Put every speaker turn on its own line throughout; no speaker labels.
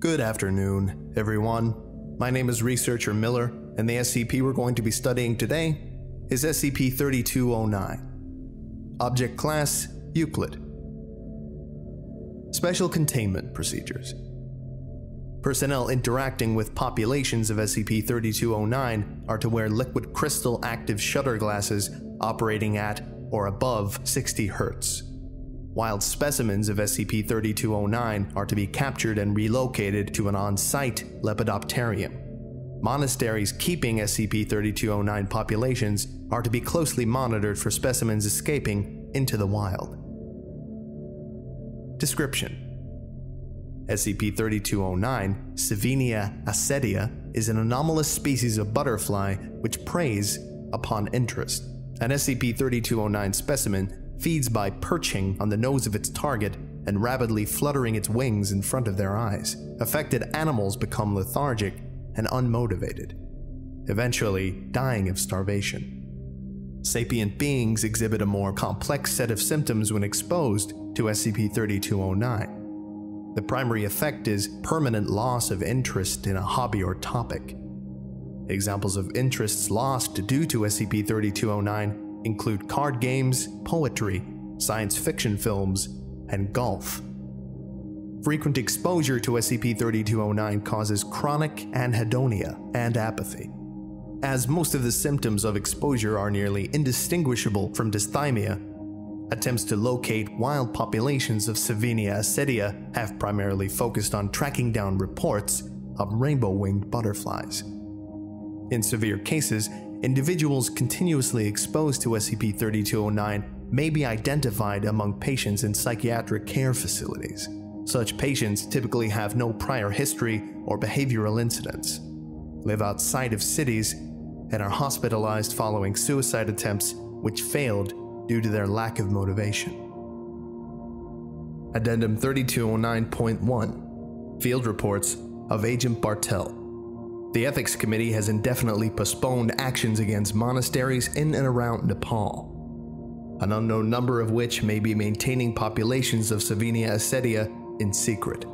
Good afternoon, everyone. My name is Researcher Miller, and the SCP we're going to be studying today is SCP 3209. Object Class Euclid. Special Containment Procedures. Personnel interacting with populations of SCP 3209 are to wear liquid crystal active shutter glasses operating at or above 60 Hz. Wild specimens of SCP 3209 are to be captured and relocated to an on site Lepidopterarium. Monasteries keeping SCP 3209 populations are to be closely monitored for specimens escaping into the wild. Description SCP 3209, Sevenia acedia, is an anomalous species of butterfly which preys upon interest. An SCP 3209 specimen feeds by perching on the nose of its target and rapidly fluttering its wings in front of their eyes. Affected animals become lethargic and unmotivated, eventually dying of starvation. Sapient beings exhibit a more complex set of symptoms when exposed to SCP 3209. The primary effect is permanent loss of interest in a hobby or topic. Examples of interests lost due to SCP 3209 include card games, poetry, science fiction films, and golf. Frequent exposure to SCP 3209 causes chronic anhedonia and apathy. As most of the symptoms of exposure are nearly indistinguishable from dysthymia, Attempts to locate wild populations of Sevenia acedia have primarily focused on tracking down reports of rainbow winged butterflies. In severe cases, individuals continuously exposed to SCP 3209 may be identified among patients in psychiatric care facilities. Such patients typically have no prior history or behavioral incidents, live outside of cities, and are hospitalized following suicide attempts which failed due to their lack of motivation. Addendum 3209.1 Field Reports of Agent Bartell. The Ethics Committee has indefinitely postponed actions against monasteries in and around Nepal, an unknown number of which may be maintaining populations of Sevenia acedia in secret.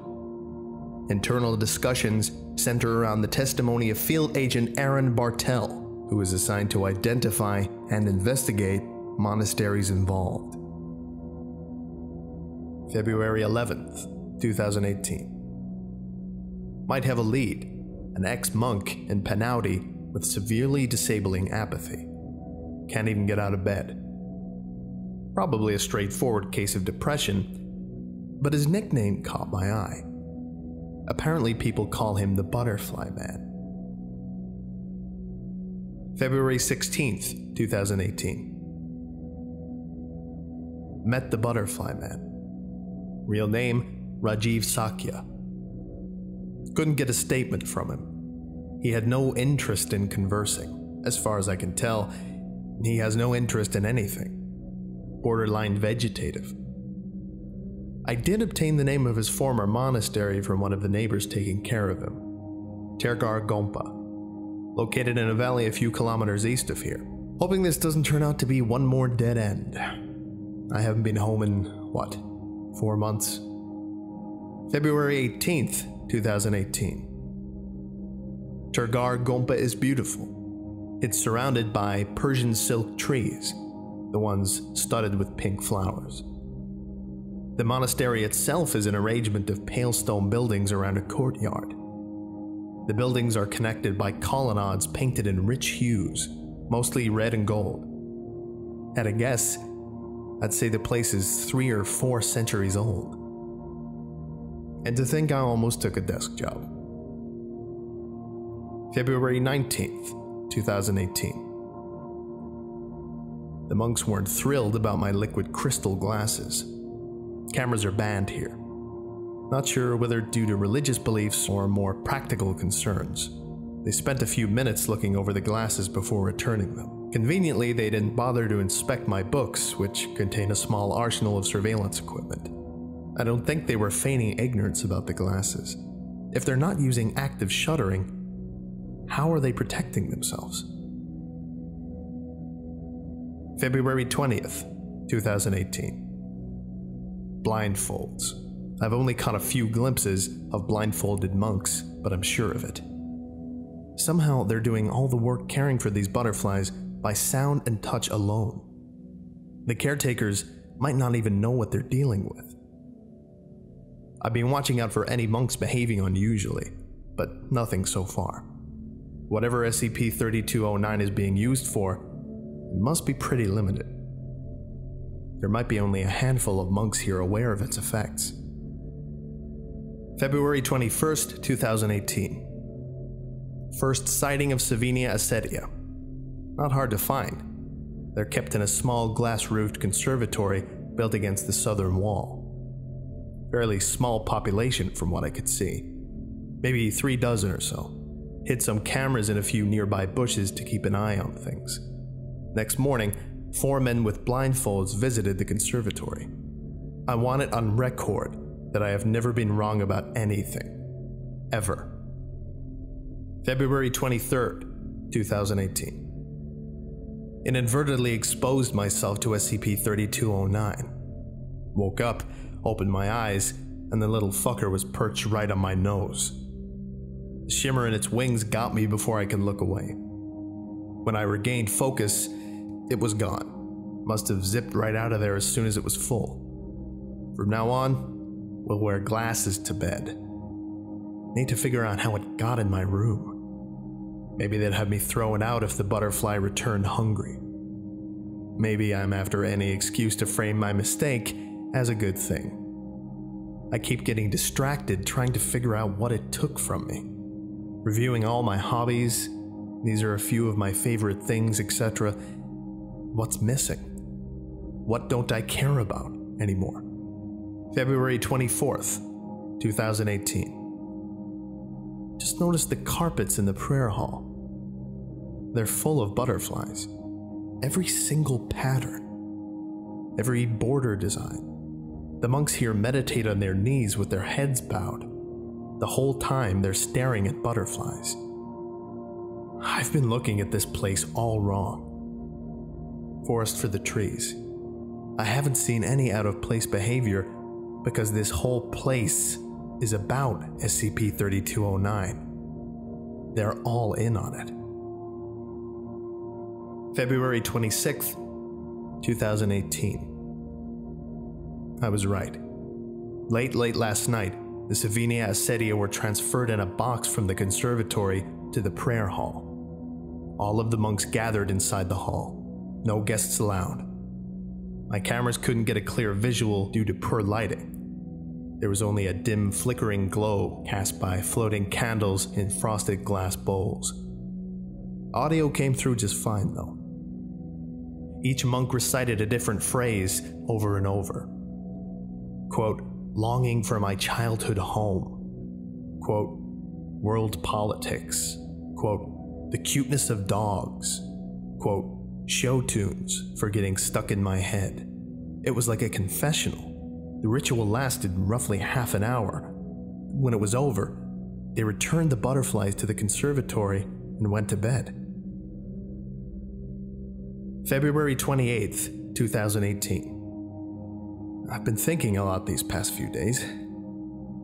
Internal discussions center around the testimony of Field Agent Aaron Bartell, who is assigned to identify and investigate monasteries involved. February 11th, 2018. Might have a lead, an ex monk in Panauti with severely disabling apathy. Can't even get out of bed. Probably a straightforward case of depression, but his nickname caught my eye. Apparently, people call him the Butterfly Man. February 16th, 2018 met the Butterfly Man. Real name Rajiv Sakya. Couldn't get a statement from him. He had no interest in conversing. As far as I can tell, he has no interest in anything. Borderline vegetative. I did obtain the name of his former monastery from one of the neighbors taking care of him Tergar Gompa, located in a valley a few kilometers east of here. Hoping this doesn't turn out to be one more dead end. I haven't been home in, what, four months? February 18th, 2018. Tergar Gompa is beautiful. It's surrounded by Persian silk trees, the ones studded with pink flowers. The monastery itself is an arrangement of pale stone buildings around a courtyard. The buildings are connected by colonnades painted in rich hues, mostly red and gold. At a guess, I'd say the place is three or four centuries old. And to think I almost took a desk job. February 19th, 2018. The monks weren't thrilled about my liquid crystal glasses. Cameras are banned here. Not sure whether due to religious beliefs or more practical concerns. They spent a few minutes looking over the glasses before returning them. Conveniently, they didn't bother to inspect my books, which contain a small arsenal of surveillance equipment. I don't think they were feigning ignorance about the glasses. If they're not using active shuttering, how are they protecting themselves? February 20th, 2018. Blindfolds. I've only caught a few glimpses of blindfolded monks, but I'm sure of it. Somehow they're doing all the work caring for these butterflies by sound and touch alone. The caretakers might not even know what they're dealing with. I've been watching out for any monks behaving unusually, but nothing so far. Whatever SCP 3209 is being used for, it must be pretty limited. There might be only a handful of monks here aware of its effects. February 21st, 2018. First sighting of Sevenia acedia. Not hard to find. They're kept in a small glass roofed conservatory built against the southern wall. Fairly small population from what I could see. Maybe three dozen or so. Hid some cameras in a few nearby bushes to keep an eye on things. Next morning, four men with blindfolds visited the conservatory. I want it on record that I have never been wrong about anything. Ever. February 23rd, 2018. Inadvertently exposed myself to SCP 3209. Woke up, opened my eyes, and the little fucker was perched right on my nose. The shimmer in its wings got me before I could look away. When I regained focus, it was gone. Must have zipped right out of there as soon as it was full. From now on, we'll wear glasses to bed. Need to figure out how it got in my room. Maybe they'd have me throw it out if the butterfly returned hungry. Maybe I'm after any excuse to frame my mistake as a good thing. I keep getting distracted trying to figure out what it took from me. Reviewing all my hobbies, these are a few of my favorite things, etc. What's missing? What don't I care about anymore? February 24th, 2018. Just notice the carpets in the prayer hall. They're full of butterflies. Every single pattern, every border design. The monks here meditate on their knees with their heads bowed. The whole time they're staring at butterflies. I've been looking at this place all wrong. Forest for the trees. I haven't seen any out of place behavior because this whole place is about SCP 3209. They're all in on it. February 26th, 2018. I was right. Late, late last night, the Sevenia Acedia were transferred in a box from the conservatory to the prayer hall. All of the monks gathered inside the hall. No guests allowed. My cameras couldn't get a clear visual due to poor lighting. There was only a dim, flickering glow cast by floating candles in frosted glass bowls. Audio came through just fine, though. Each monk recited a different phrase over and over. Quote, longing for my childhood home. Quote, world politics. Quote, the cuteness of dogs. Quote, show tunes for getting stuck in my head. It was like a confessional. The ritual lasted roughly half an hour. When it was over, they returned the butterflies to the conservatory and went to bed. February 28th, 2018. I've been thinking a lot these past few days,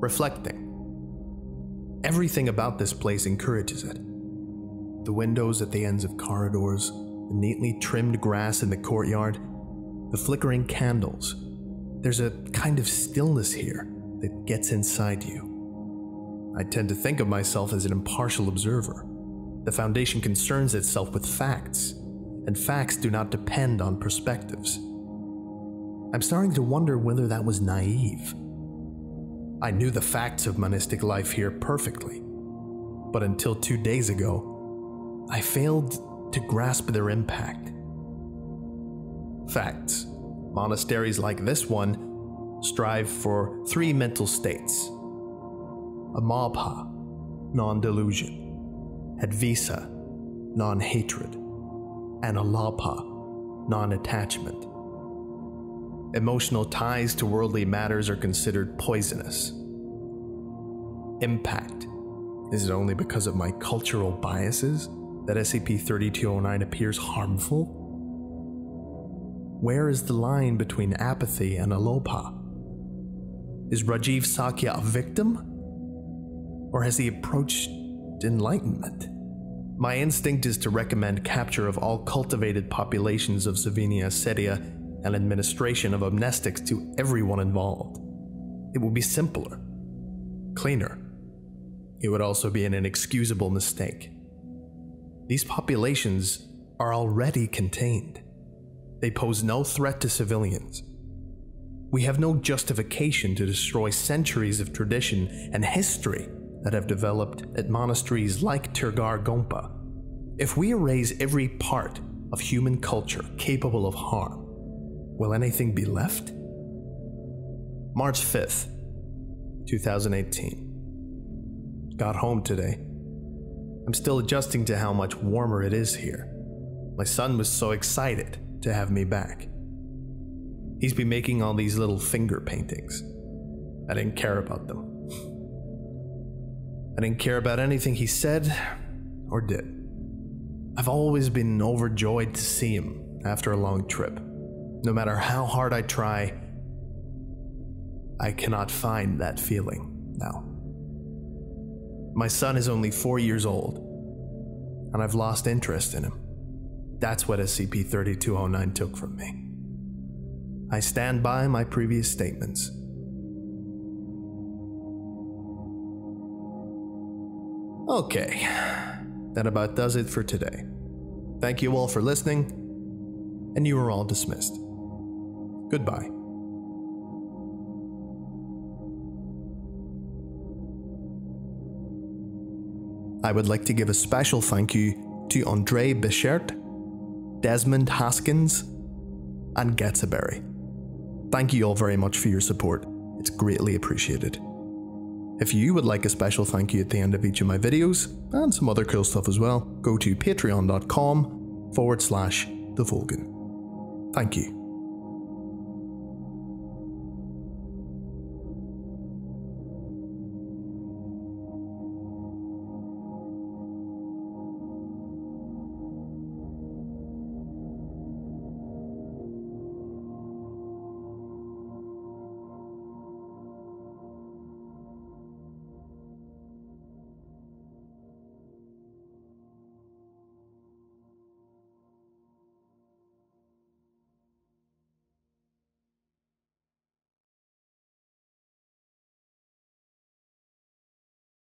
reflecting. Everything about this place encourages it. The windows at the ends of corridors, the neatly trimmed grass in the courtyard, the flickering candles, there's a kind of stillness here that gets inside you. I tend to think of myself as an impartial observer. The Foundation concerns itself with facts, and facts do not depend on perspectives. I'm starting to wonder whether that was naive. I knew the facts of monistic life here perfectly, but until two days ago, I failed to grasp their impact. Facts Monasteries like this one strive for three mental states Amabha, non delusion, Advisa, non hatred, and Alobha, non attachment. Emotional ties to worldly matters are considered poisonous. Impact. Is it only because of my cultural biases that SCP 3209 appears harmful? Where is the line between apathy and alobha? Is Rajiv Sakya a victim? Or has he approached enlightenment? My instinct is to recommend capture of all cultivated populations of Sevenia Acedia and administration of amnestics to everyone involved. It would be simpler, cleaner. It would also be an inexcusable mistake. These populations are already contained. They pose no threat to civilians. We have no justification to destroy centuries of tradition and history that have developed at monasteries like Tergar Gompa. If we erase every part of human culture capable of harm, will anything be left? March 5th, 2018. Got home today. I'm still adjusting to how much warmer it is here. My son was so excited to have me back. He's been making all these little finger paintings. I didn't care about them. I didn't care about anything he said or did. I've always been overjoyed to see him after a long trip. No matter how hard I try, I cannot find that feeling now. My son is only four years old, and I've lost interest in him. That's what SCP 3209 took from me. I stand by my previous statements. Okay, that about does it for today. Thank you all for listening, and you are all dismissed. Goodbye. I would like to give a special thank you to Andre Bichert, Desmond Haskins, and Getsaberry. Thank you all very much for your support. It's greatly appreciated. If you would like a special thank you at the end of each of my videos, and some other cool stuff as well, go to patreon.com forward slash the Volgun. Thank you.